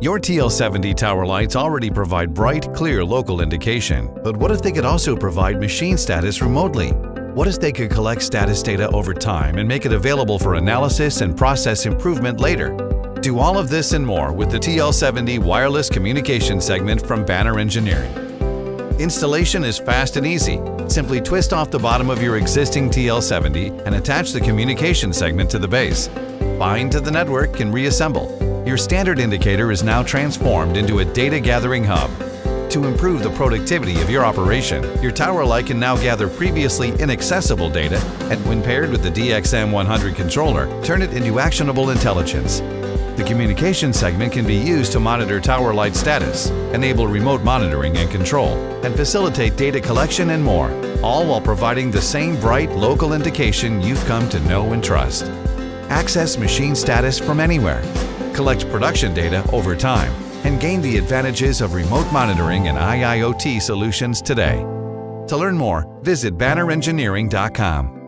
Your TL70 tower lights already provide bright, clear local indication, but what if they could also provide machine status remotely? What if they could collect status data over time and make it available for analysis and process improvement later? Do all of this and more with the TL70 wireless communication segment from Banner Engineering. Installation is fast and easy. Simply twist off the bottom of your existing TL70 and attach the communication segment to the base. Bind to the network and reassemble. Your standard indicator is now transformed into a data gathering hub. To improve the productivity of your operation, your tower light can now gather previously inaccessible data and when paired with the DXM100 controller, turn it into actionable intelligence. The communication segment can be used to monitor tower light status, enable remote monitoring and control, and facilitate data collection and more, all while providing the same bright local indication you've come to know and trust. Access machine status from anywhere collect production data over time, and gain the advantages of remote monitoring and IIoT solutions today. To learn more, visit bannerengineering.com.